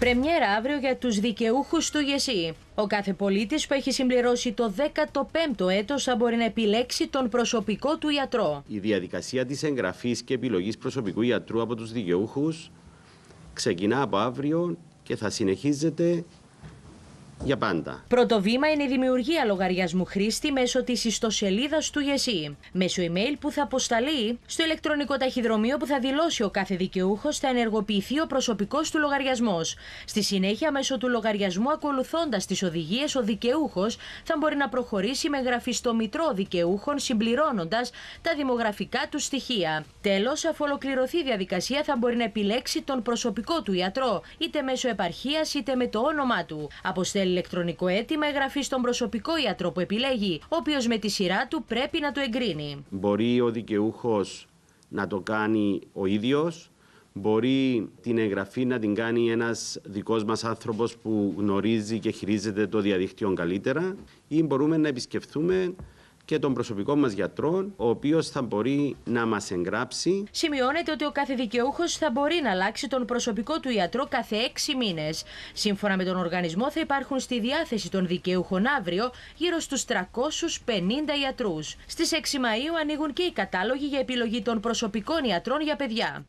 Πρεμιέρα αύριο για τους δικαιούχους του ΓΕΣΥ. Ο κάθε πολίτης που έχει συμπληρώσει το 15ο έτος θα μπορεί να επιλέξει τον προσωπικό του ιατρό. Η διαδικασία της εγγραφής και επιλογής προσωπικού ιατρού από τους δικαιούχους ξεκινά από αύριο και θα συνεχίζεται για πάντα. Πρώτο βήμα είναι η δημιουργία λογαριασμού χρήστη μέσω της ιστοσελίδας του ΓΕΣΥ. Μέσω email που θα αποσταλεί στο ηλεκτρονικό ταχυδρομείο που θα δηλώσει ο κάθε δικαιούχος θα ενεργοποιηθεί ο προσωπικός του λογαριασμός. Στη συνέχεια, μέσω του λογαριασμού, ακολουθώντας τις οδηγίες, ο δικαιούχος θα μπορεί να προχωρήσει με γραφή στο Μητρό Δικαιούχων, συμπληρώνοντας τα δημογραφικά του στοιχεία. Τέλος, αφού ολοκληρωθεί η διαδικασία, θα μπορεί να επιλέξει τον προσωπικό του ιατρό, είτε μέσω επαρχίας είτε με το όνομά του. Αποστέλει ηλεκτρονικό αίτημα εγγραφής στον προσωπικό ιατρό που επιλέγει, ο οποίος με τη σειρά του πρέπει να το εγκρίνει. Μπορεί ο δικαιούχος να το κάνει ο ίδιος. Μπορεί την εγγραφή να την κάνει ένας δικός μας άνθρωπος που γνωρίζει και χειρίζεται το διαδίκτυο καλύτερα ή μπορούμε να επισκεφθούμε και τον προσωπικό μας γιατρό, ο οποίος θα μπορεί να μας εγγράψει. Σημειώνεται ότι ο κάθε δικαιούχος θα μπορεί να αλλάξει τον προσωπικό του ιατρό κάθε έξι μήνες. Σύμφωνα με τον οργανισμό θα υπάρχουν στη διάθεση των δικαιούχων αύριο γύρω στους 350 ιατρούς. Στις 6 Μαΐου ανοίγουν και οι κατάλογοι για επιλογή των προσωπικών ιατρών για παιδιά.